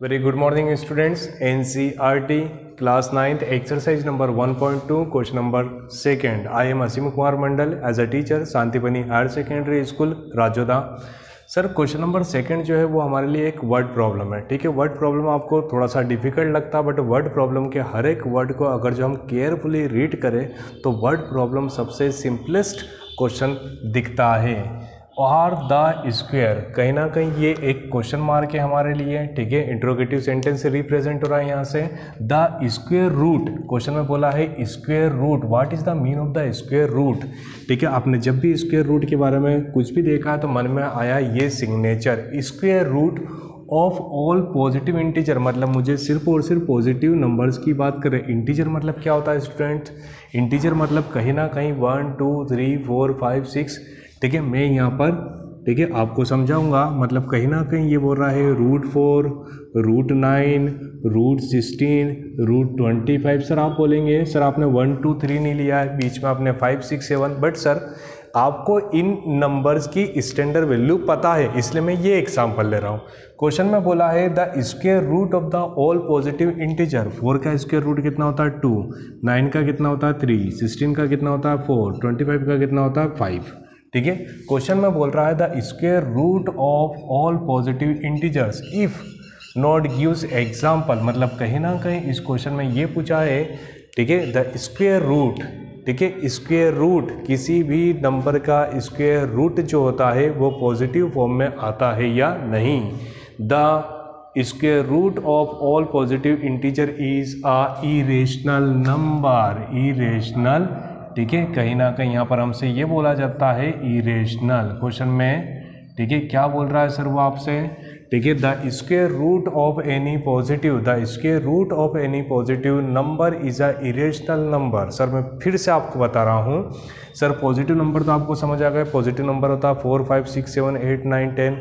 Very good morning students N C R T class ninth exercise number one point two question number second I am Asim Kumar Mandal as a teacher Shantipani higher secondary school Rajoda sir question number second जो है, वो हमारे लिए एक word problem है, ठीक है? Word problem आपको थोड़ा सा डिफ़िकल्ट लगता है बट वर्ड प्रॉब्लम के हर एक वर्ड को अगर जो हम केयरफुली रीड करें तो वर्ड प्रॉब्लम सबसे सिंपलेस्ट क्वेश्चन दिखता है। आर द स्क्वेयर कहीं ना कहीं ये एक क्वेश्चन मार्क है हमारे लिए, ठीक है? इंट्रोगेटिव सेंटेंस से रिप्रेजेंट हो रहा है यहाँ से। द स्क्वेयर रूट क्वेश्चन में बोला है square root what is the mean of the square root ठीक है, आपने जब भी स्क्वेयर रूट के बारे में कुछ भी देखा तो मन में आया ये signature square root of all positive integer मतलब मुझे सिर्फ़ और सिर्फ़ पॉजिटिव नंबर्स की बात करें। इंटीजर मतलब क्या होता है स्टूडेंट इंटीजर मतलब कहीं ना कहीं one two three four five six ठीक है, मैं यहाँ पर, ठीक है, आपको समझाऊँगा मतलब कहीं ना कहीं ये बोल रहा है root four root nine root sixteen root twenty five sir, आप बोलेंगे, सर, आपने वन टू थ्री नहीं लिया है, बीच में आपने five six seven but sir, आपको इन नंबर्स की स्टैंडर्ड वैल्यू पता है, इसलिए मैं ये एग्ज़ाम्पल ले रहा हूँ। क्वेश्चन में बोला है the square root of the all positive integer four का स्क्वेयर रूट कितना होता है? टू नाइन का कितना होता है? थ्री सिक्सटीन का कितना होता है? फोर ट्वेंटी फाइव का कितना होता है? फाइव ठीक है? क्वेश्चन में बोल रहा है the square root of all positive integers if not gives example मतलब कहीं ना कहीं इस क्वेश्चन में ये पूछा है, ठीक है? द स्क्वेयर रूट ठीक है? स्क्वेयर रूट किसी भी नंबर का स्क्वेयर रूट जो होता है, वो पॉजिटिव फॉर्म में आता है या नहीं? The square root of all positive integer is a irrational number irrational ठीक है, कहीं ना कहीं यहाँ पर हमसे ये बोला जाता है इरेशनल क्वेश्चन में। ठीक है, क्या बोल रहा है सर वो आपसे? ठीक है the square root of any positive the square root of any positive number is a irrational number sir मैं फिर से आपको बता रहा हूँ। सर पॉजिटिव नंबर तो आपको समझ आ गया पॉजिटिव नंबर होता है four five six seven eight nine ten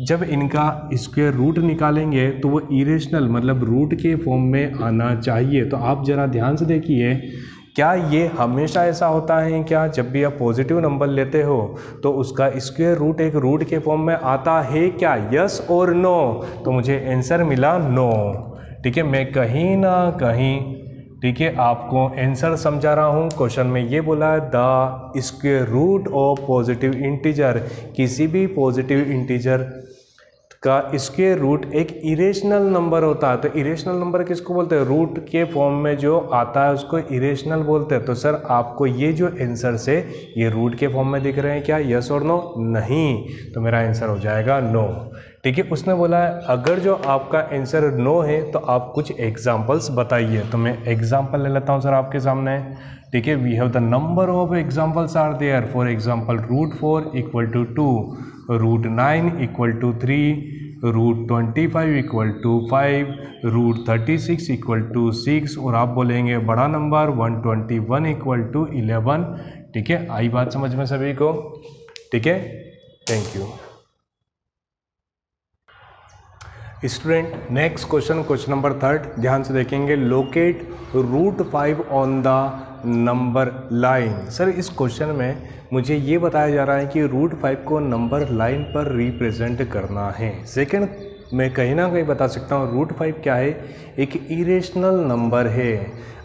जब इनका स्क्वेयर रूट निकालेंगे तो वो इरेशनल मतलब रूट के फॉर्म में आना चाहिए। तो आप ज़रा ध्यान से देखिए क्या ये हमेशा ऐसा होता है क्या? जब भी आप पॉजिटिव नंबर लेते हो तो उसका स्क्वेयर रूट एक रूट के फॉर्म में आता है क्या? यस और नो तो मुझे आंसर मिला नो ठीक है? मैं कहीं ना कहीं, ठीक है, आपको आंसर समझा रहा हूँ। क्वेश्चन में ये बोला है the square root of positive integer किसी भी पॉजिटिव इंटीजर का स्क्वेयर रूट एक इरेशनल नंबर होता है। तो इरेशनल नंबर किसको बोलते हैं? रूट के फॉर्म में जो आता है, उसको इरेशनल बोलते हैं। तो सर आपको ये जो आंसर से ये रूट के फॉर्म में दिख रहे हैं क्या? यस और नो नहीं। तो मेरा आंसर हो जाएगा नो ठीक है, उसने बोला है, अगर जो आपका आंसर नो है तो आप कुछ एग्जाम्पल्स बताइए। तो मैं एग्ज़ाम्पल ले लेता हूँ सर आपके सामने। ठीक है we have the number of examples are there for example root four equal to two root nine equal to three root twenty five equal to five root thirty six equal to six और आप बोलेंगे बड़ा number one twenty one equal to eleven ठीक है? आई बात समझ में सभी को? ठीक है? Thank you student next question question number third ध्यान से देखेंगे। Locate root five on the number line sir इस क्वेश्चन में मुझे ये बताया जा रहा है कि रूट फाइव को नंबर लाइन पर रिप्रेजेंट करना है। सेकंड मैं कहीं ना कहीं बता सकता हूँ रूट फाइव क्या है? एक इरेशनल नंबर है।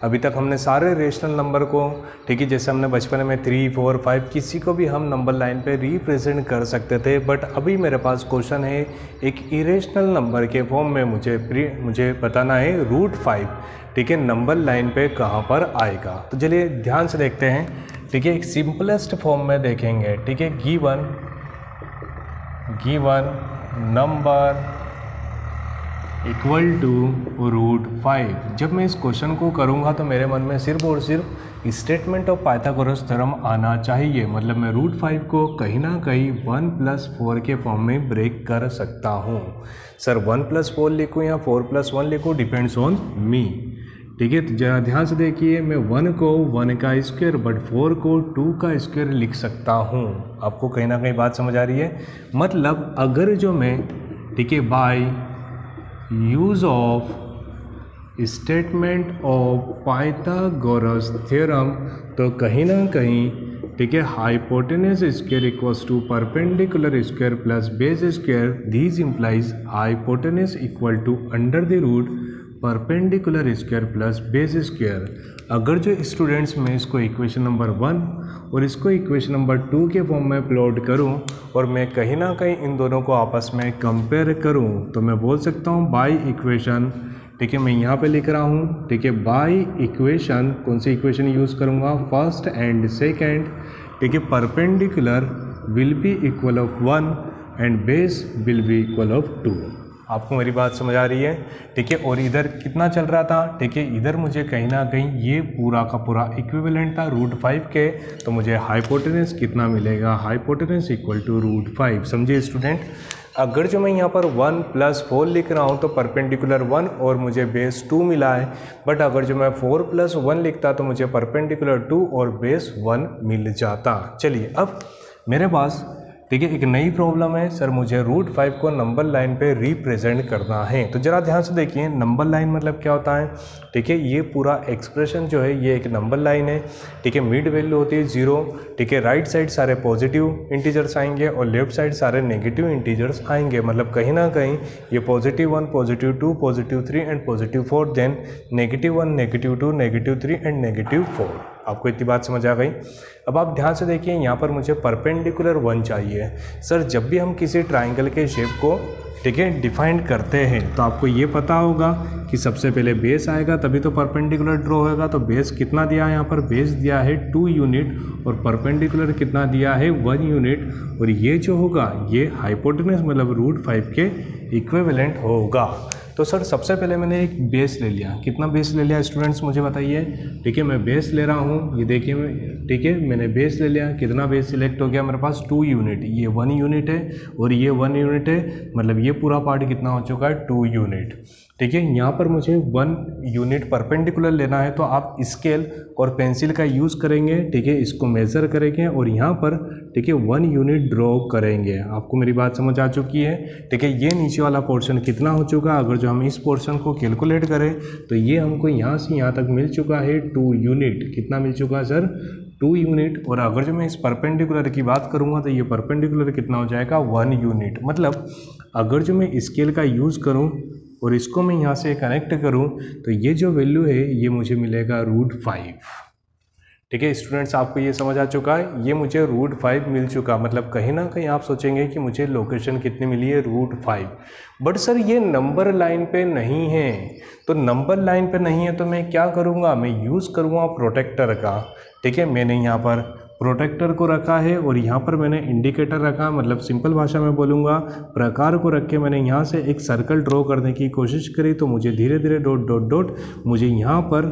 अभी तक हमने सारे रेशनल नंबर को, ठीक है, जैसे हमने बचपन में थ्री फोर फाइव किसी को भी हम नंबर लाइन पे रिप्रेजेंट कर सकते थे बट अभी मेरे पास क्वेश्चन है, एक इरेशनल नंबर के फॉर्म में मुझे मुझे बताना है रूट फाइव ठीक है नंबर लाइन पे कहाँ पर आएगा। तो चलिए ध्यान से देखते हैं, ठीक है, एक सिंपलेस्ट फॉर्म में देखेंगे, ठीक है given given number equal to root five जब मैं इस क्वेश्चन को करूँगा तो मेरे मन में सिर्फ़ और सिर्फ़ स्टेटमेंट ऑफ़ पाइथागोरस थ्योरम आना चाहिए। मतलब मैं रूट फाइव को कहीं ना कहीं वन प्लस फोर के फॉर्म में ब्रेक कर सकता हूँ। सर वन प्लस फोर लिखूँ या फोर प्लस वन लिखूँ डिपेंड्स ऑन मी ठीक है? तो जरा ध्यान से देखिए, मैं वन को वन का स्क्वायर बट फोर को टू का स्क्वायर लिख सकता हूँ। आपको कहीं ना कहीं बात समझ आ रही है? मतलब अगर जो मैं, ठीक है by use of statement of Pythagoras theorem तो कहीं ना कहीं, ठीक है hypotenuse square equals to perpendicular square plus base square these implies hypotenuse equal to under the root perpendicular square plus base square अगर जो स्टूडेंट्स में इसको इक्वेशन नंबर वन और इसको इक्वेशन नंबर टू के फॉर्म में प्लॉट करूँ और मैं कहीं ना कहीं इन दोनों को आपस में कंपेयर करूँ तो मैं बोल सकता हूँ बाई इक्वेशन ठीक है मैं यहाँ पे लिख रहा हूँ ठीक है बाई इक्वेशन कौन सी इक्वेशन यूज़ करूँगा? फ़र्स्ट एंड सेकेंड ठीक है perpendicular will be equal of one and base will be equal of two आपको मेरी बात समझ आ रही है? ठीक है, और इधर कितना चल रहा था? ठीक है, इधर मुझे कहीं ना कहीं ये पूरा का पूरा इक्विवेलेंट था रूट फाइव के तो मुझे हाइपोटेनेंस कितना मिलेगा? Hypotenuse equal to root five समझिए स्टूडेंट अगर जो मैं यहाँ पर वन प्लस फोर लिख रहा हूँ तो परपेंडिकुलर वन और मुझे बेस टू मिला है। बट अगर जो मैं फोर प्लस वन लिखता तो मुझे परपेंडिकुलर टू और बेस वन मिल जाता। चलिए, अब मेरे पास ठीक है एक नई प्रॉब्लम है। सर, मुझे रूट फाइव को नंबर लाइन पे रिप्रेजेंट करना है। तो ज़रा ध्यान से देखिए नंबर लाइन मतलब क्या होता है? ठीक है ये पूरा एक्सप्रेशन जो है, ये एक नंबर लाइन है। ठीक है मिड वैल्यू होती है ज़ीरो ठीक है राइट साइड सारे पॉजिटिव इंटीजर्स आएँगे और लेफ़्ट साइड सारे नेगेटिव इंटीजर्स आएँगे। मतलब कहीं ना कहीं, ये positive one positive two positive three and positive four then negative one negative two negative three and negative four आपको इतनी बात समझ आ गई। अब आप ध्यान से देखिए, यहाँ पर मुझे परपेंडिकुलर वन चाहिए। सर, जब भी हम किसी ट्राइंगल के शेप को, ठीक है डिफाइंड करते हैं तो आपको ये पता होगा कि सबसे पहले बेस आएगा, तभी तो परपेंडिकुलर ड्रॉ होगा तो बेस कितना दिया है यहाँ पर? बेस दिया है टू यूनिट और परपेंडिकुलर कितना दिया है? वन यूनिट और ये जो होगा, ये हाइपोटेनस मतलब रूट फाइव के इक्वेवेलेंट होगा। तो सर, सबसे पहले मैंने एक बेस ले लिया। कितना बेस ले लिया स्टूडेंट्स मुझे बताइए? ठीक है मैं बेस ले रहा हूँ। ये देखिए ठीक है, मैंने बेस ले लिया। कितना बेस सिलेक्ट हो गया मेरे पास? टू यूनिट ये वन यूनिट है और ये वन यूनिट है। मतलब ये पूरा पार्ट कितना हो चुका है? टू यूनिट ठीक है यहाँ पर मुझे वन यूनिट परपेंडिकुलर लेना है तो आप स्केल और पेंसिल का यूज़ करेंगे ठीक है इसको मेज़र करेंगे और यहाँ पर ठीक है वन यूनिट ड्रॉ करेंगे। आपको मेरी बात समझ आ चुकी है? ठीक है ये नीचे वाला पोर्शन कितना हो चुका? अगर जो हम इस पोर्शन को कैलकुलेट करें तो ये हमको यहाँ से यहाँ तक मिल चुका है टू यूनिट कितना मिल चुका है सर टू यूनिट और अगर जो मैं इस परपेंडिकुलर की बात करूँगा तो ये परपेंडिकुलर कितना हो जाएगा? वन यूनिट मतलब अगर जो मैं स्केल का यूज़ करूँ और इसको मैं यहाँ से कनेक्ट करूँ तो ये जो वैल्यू है, ये मुझे मिलेगा रूट फाइव ठीक है स्टूडेंट्स आपको ये समझ आ चुका है, ये मुझे रूट फाइव मिल चुका। मतलब कहीं ना कहीं आप सोचेंगे कि मुझे लोकेशन कितनी मिली है? रूट फाइव बट सर ये नंबर लाइन पे नहीं है। तो नंबर लाइन पे नहीं है तो मैं क्या करूँगा? मैं यूज़ करूँगा प्रोटेक्टर का। ठीक है, मैंने यहाँ पर प्रोटेक्टर को रखा है और यहाँ पर मैंने इंडिकेटर रखा मतलब सिंपल भाषा में बोलूँगा, प्रकार को रख के मैंने यहाँ से एक सर्कल ड्रॉ करने की कोशिश करी तो मुझे धीरे धीरे डॉट डॉट डॉट मुझे यहाँ पर,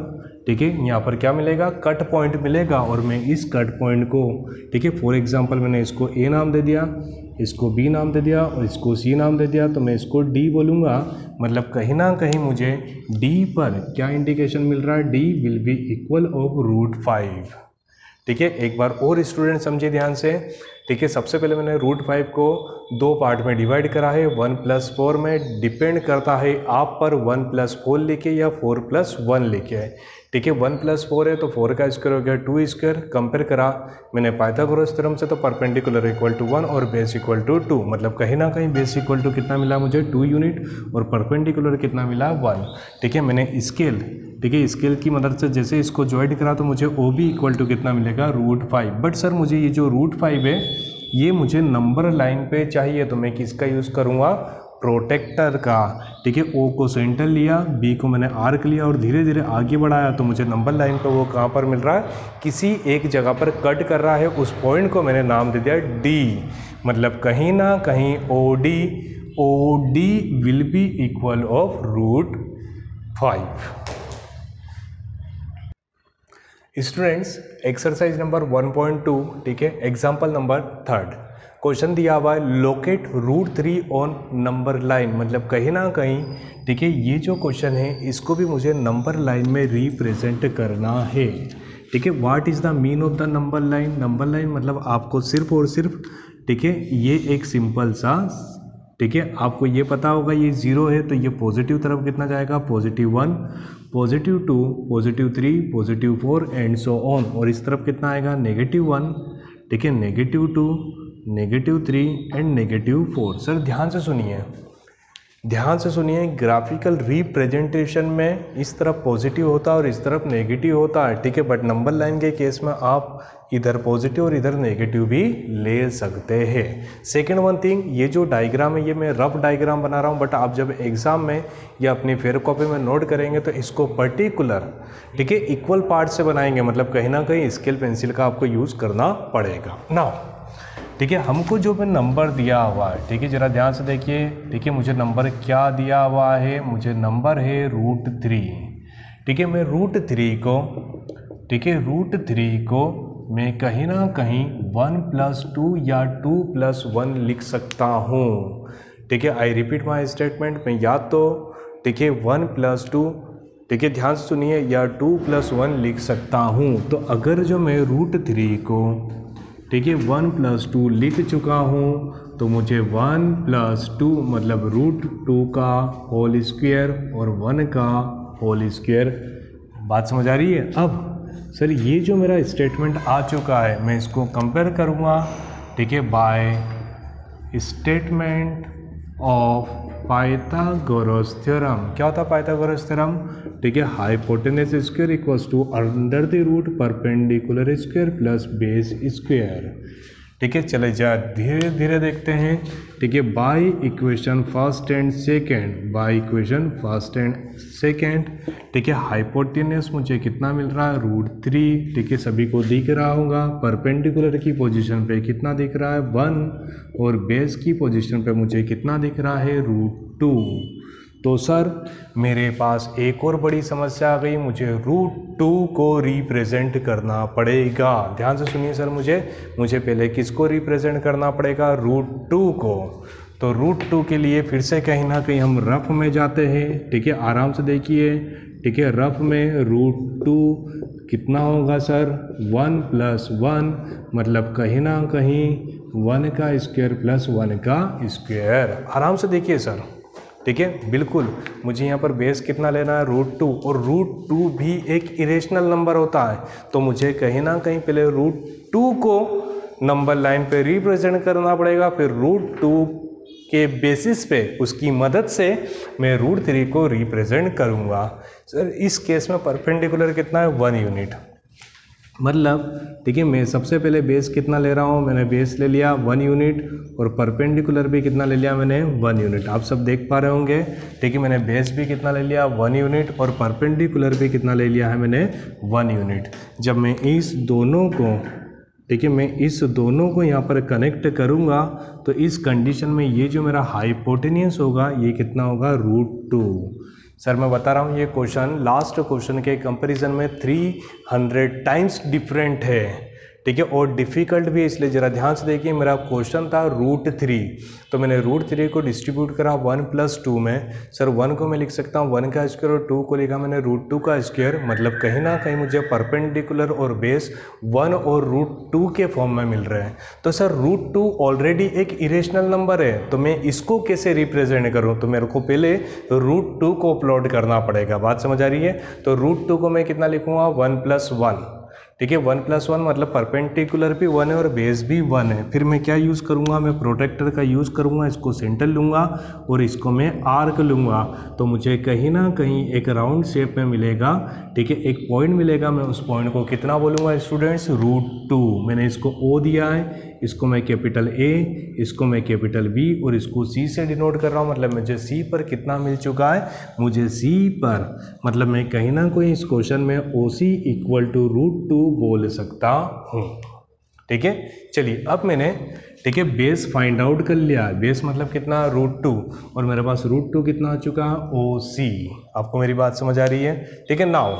ठीक है, यहाँ पर क्या मिलेगा? कट पॉइंट मिलेगा और मैं इस कट पॉइंट को, ठीक है फॉर एग्जांपल मैंने इसको ए नाम दे दिया, इसको बी नाम दे दिया और इसको सी नाम दे दिया तो मैं इसको डी बोलूँगा मतलब कहीं ना कहीं मुझे डी पर क्या इंडिकेशन मिल रहा है? D will be equal of root five ठीक है, एक बार और स्टूडेंट समझे ध्यान से। ठीक है, सबसे पहले मैंने रूट फाइव को दो पार्ट में डिवाइड करा है। वन प्लस फोर में डिपेंड करता है आप पर वन प्लस फोर लेके या फोर प्लस वन लेके ठीक है वन प्लस फोर है तो फोर का स्क्वायर हो गया, टू स्क्वायर। कंपेयर करा, मैंने पाइथागोरस थ्योरम से तो परपेंडिकुलर इक्वल टू वन और बेस इक्वल टू टू। मतलब कहीं ना कहीं बेस इक्वल टू कितना मिला मुझे? टू यूनिट और परपेंडिकुलर कितना मिला? वन। ठीक है मैंने स्केल ठीक है स्केल की मदद से जैसे इसको ज्वाइंट करा तो मुझे ओ बी इक्वल टू कितना मिलेगा? रूट फाइव बट सर मुझे ये जो रूट फाइव है, ये मुझे नंबर लाइन पे चाहिए तो मैं किसका यूज़ करूँगा? प्रोटेक्टर का। ठीक है ओ को सेंटर लिया बी को मैंने आर्क लिया और धीरे धीरे आगे बढ़ाया। तो मुझे नंबर लाइन पर वो कहाँ पर मिल रहा है? किसी एक जगह पर कट कर रहा है। उस पॉइंट को मैंने नाम दे दिया डी मतलब कहीं ना कहीं O D O D will be equal of root five students exercise number 1.2 ठीक है एग्ज़ाम्पल नंबर थर्ड क्वेश्चन दिया हुआ है locate root three on number line मतलब कहीं ना कहीं ठीक है ये जो क्वेश्चन है, इसको भी मुझे नंबर लाइन में रिप्रेजेंट करना है। ठीक है what is the mean of the number line number line मतलब आपको सिर्फ़ और सिर्फ़ ठीक है ये एक सिंपल सा ठीक है आपको ये पता होगा ये ज़ीरो है तो ये पॉजिटिव तरफ़ कितना जाएगा? Positive one positive two positive three positive four and so on और इस तरफ़ कितना आएगा? नेगेटिव वन ठीक है negative two negative three and negative four sir ध्यान से सुनिए। ध्यान से सुनिए ग्राफिकल रिप्रेजेंटेशन में इस तरफ़ पॉजिटिव होता है और इस तरफ़ नेगेटिव होता। है ठीक है बट नंबर लाइन के केस में आप इधर पॉजिटिव और इधर नेगेटिव भी ले सकते हैं। सेकेंड वन थिंग ये जो डायग्राम है, ये मैं रफ डायग्राम बना रहा हूँ बट आप जब एग्ज़ाम में या अपनी फेयर कॉपी में नोट करेंगे तो इसको पर्टिकुलर ठीक है इक्वल पार्ट से बनाएँगे। मतलब कहीं ना कहीं स्केल पेंसिल का आपको यूज़ करना पड़ेगा। नाउ ठीक है, हमको जो मैं नंबर दिया हुआ है, ठीक है, ज़रा ध्यान से देखिए ठीक है मुझे नंबर क्या दिया हुआ है, मुझे नंबर है रूट थ्री, ठीक है, मैं रूट थ्री को, ठीक है, रूट थ्री को मैं कहीं ना कहीं वन प्लस टू या टू प्लस वन लिख सकता हूँ, ठीक है आई रिपीट माई स्टेटमेंट मैं या तो ठीक है, वन प्लस टू, ठीक है, ध्यान से सुनिए, या टू प्लस वन लिख सकता हूँ तो अगर जो मैं रूट थ्री को ठीक है वन प्लस टू लिख चुका हूँ तो मुझे वन प्लस टू मतलब रूट टू का होल स्क्वेयर और वन का होल स्क्वेयर बात समझ आ रही है? अब सर ये जो मेरा स्टेटमेंट आ चुका है, मैं इसको कंपेयर करूँगा। ठीक है by statement of Pythagoras theorem क्या होता है पाइथागोरस थ्योरम ठीक है hypotenuse square equals to under the root perpendicular square plus base square ठीक है, चले जा धीरे धीरे देखते हैं। ठीक है by equation first and second by equation first and second ठीक है हाइपोटेनियस मुझे कितना मिल रहा है? रूट थ्री ठीक है, सभी को दिख रहा होगा। परपेंडिकुलर की पोजीशन पे कितना दिख रहा है? वन और बेस की पोजीशन पे मुझे कितना दिख रहा है? रूट टू तो सर, मेरे पास एक और बड़ी समस्या आ गई। मुझे रूट टू को रिप्रेजेंट करना पड़ेगा। ध्यान से सुनिए सर मुझे। मुझे पहले किसको रिप्रेजेंट करना पड़ेगा? रूट टू को। तो रूट टू के लिए फिर से कहीं ना कहीं हम रफ में जाते हैं। ठीक है, आराम से देखिए। ठीक है रफ में रूट टू कितना होगा सर? वन प्लस वन मतलब कहीं ना कहीं वन का स्क्वायर प्लस वन का स्क्वायर आराम से देखिए सर। ठीक है? बिल्कुल। मुझे यहाँ पर बेस कितना लेना है? रूट टू और रूट टू भी एक इरेशनल नंबर होता है। तो मुझे कहीं ना कहीं पहले रूट टू को नंबर लाइन पे रिप्रेजेंट करना पड़ेगा। फिर रूट टू के बेसिस पे उसकी मदद से मैं रूट थ्री को रिप्रेजेंट करूँगा। सर इस केस में परपेंडिकुलर कितना है? वन यूनिट मतलब है मैं सबसे पहले बेस कितना ले रहा हूँ? मैंने बेस ले लिया वन यूनिट और परपेंडिकुलर भी कितना ले लिया मैंने? वन यूनिट आप सब देख पा रहे होंगे है मैंने बेस भी कितना ले लिया वन यूनिट और परपेंडिकुलर भी कितना ले लिया है मैंने? वन यूनिट जब मैं इस दोनों को है मैं इस दोनों को यहाँ पर कनेक्ट करूँगा तो इस कंडीशन में ये जो मेरा हाइपोटेनियस होगा, ये कितना होगा? रूट टू सर, मैं बता रहा हूँ, ये क्वेश्चन लास्ट क्वेश्चन के कंपैरिजन में 300 टाइम्स डिफरेंट है। ठीक है और डिफ़िकल्ट भी इसलिए ज़रा ध्यान से देखिए, मेरा क्वेश्चन था रूट थ्री तो मैंने रूट थ्री को डिस्ट्रीब्यूट करा वन प्लस टू में। सर वन को मैं लिख सकता हूँ वन का स्क्वायर और टू को लिखा मैंने रूट टू का स्क्वायर मतलब कहीं ना कहीं मुझे परपेंडिकुलर और बेस वन और रूट टू के फॉर्म में मिल रहे हैं। तो सर रूट टू ऑलरेडी एक इरेशनल नंबर है। तो मैं इसको कैसे रिप्रेजेंट करूँ? तो मेरे को पहले रूट टू को प्लॉट करना पड़ेगा। बात समझ आ रही है? तो रूट टू को मैं कितना लिखूँगा? वन प्लस वन ठीक है वन प्लस वन मतलब परपेंटिकुलर भी वन है और बेस भी वन है। फिर मैं क्या यूज़ करूँगा? मैं प्रोटेक्टर का यूज़ करूँगा, इसको सेंटर लूँगा और इसको मैं आर्क लूँगा। तो मुझे कहीं ना कहीं एक राउंड शेप में मिलेगा। ठीक है एक पॉइंट मिलेगा, मैं उस पॉइंट को कितना बोलूँगा स्टूडेंट्स? Root two. मैंने इसको ओ दिया है। इसको मैं कैपिटल ए इसको मैं कैपिटल बी और इसको सी से डिनोट कर रहा हूँ। मतलब मुझे सी पर कितना मिल चुका है? मुझे सी पर मतलब मैं कहीं ना कहीं इस क्वेश्चन में O C equal to root two बोल सकता हूँ। ठीक है? चलिए, अब मैंने, ठीक है बेस फाइंड आउट कर लिया। बेस मतलब कितना? रूट टू और मेरे पास रूट टू कितना आ चुका? है ओ सी आपको मेरी बात समझ आ रही है? ठीक है नाउ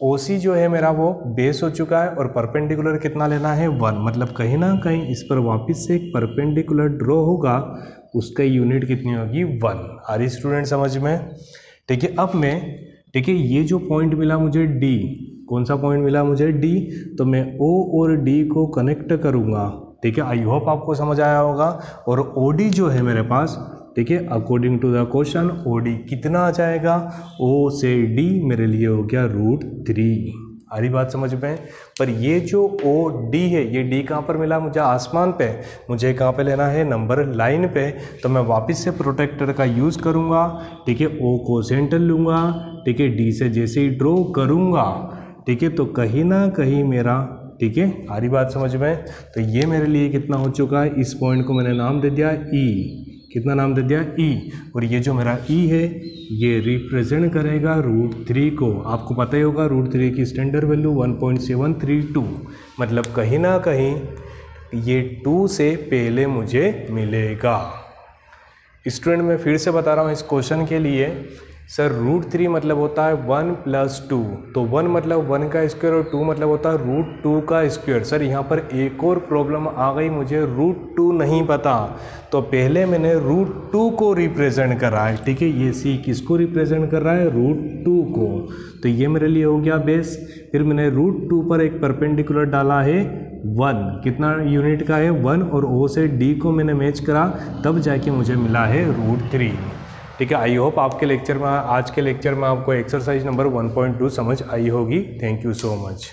ओ सी जो है मेरा वो बेस हो चुका है और परपेंडिकुलर कितना लेना है? वन। मतलब कहीं ना कहीं इस पर वापस से एक परपेंडिकुलर ड्रॉ होगा, उसका यूनिट कितनी होगी? वन। आ रही स्टूडेंट समझ में? ठीक है अब मैं ठीक है ये जो पॉइंट मिला मुझे डी कौन सा पॉइंट मिला मुझे डी तो मैं ओ और डी को कनेक्ट करूँगा। ठीक है आई होप आपको समझ आया होगा। और ओ डी जो है मेरे पास ठीक है according to the question O D कितना आ जाएगा? ओ से डी मेरे लिए हो गया रूट थ्री आ रही बात समझ में पर ये जो ओ डी है, ये डी कहाँ पर मिला? मुझे आसमान पे, मुझे कहाँ पे लेना है? नंबर लाइन पे। तो मैं वापस से प्रोटेक्टर का यूज़ करूँगा। ठीक है ओ को सेंटर लूँगा ठीक है डी से जैसे ही ड्रॉ करूँगा। ठीक है तो कहीं ना कहीं मेरा ठीक है आ रही बात समझ में तो ये मेरे लिए कितना हो चुका है? इस पॉइंट को मैंने नाम दे दिया ई कितना नाम दे दिया? ई और ये जो मेरा ई है, ये रिप्रेजेंट करेगा रूट थ्री को। आपको पता ही होगा रूट थ्री की standard value one point seven three two मतलब कहीं ना कहीं ये टू से पहले मुझे मिलेगा। स्टूडेंट मैं फिर से बता रहा हूँ इस क्वेश्चन के लिए सर रूट थ्री मतलब होता है वन प्लस टू तो वन मतलब वन का स्क्वायर और टू मतलब होता है रूट टू का स्क्वायर सर, यहाँ पर एक और प्रॉब्लम आ गई, मुझे रूट टू नहीं पता. तो पहले मैंने रूट टू को रिप्रेजेंट करा है, ठीक है? ये सी किसको रिप्रेजेंट कर रहा है? रूट टू को. तो ये मेरे लिए हो गया बेस फिर मैंने रूट टू पर एक परपेंडिकुलर डाला है वन कितना यूनिट का है? वन और ओ से डी को मैंने मैच करा, तब जाके मुझे मिला है रूट थ्री ठीक है आई होप आपके लेक्चर में, आज के लेक्चर में आपको एक्सरसाइज नंबर 1.2 समझ आई होगी. Thank you so much